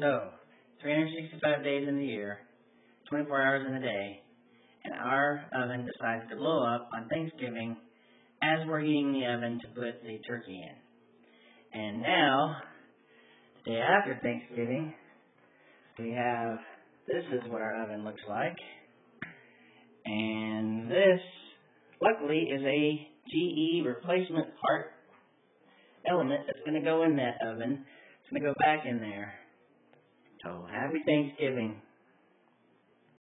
So, 365 days in the year, 24 hours in a day, and our oven decides to blow up on Thanksgiving as we're heating the oven to put the turkey in. And now, the day after Thanksgiving, we have this is what our oven looks like. And this, luckily, is a GE replacement part element that's going to go in that oven. It's going to go back in there. So, happy Thanksgiving.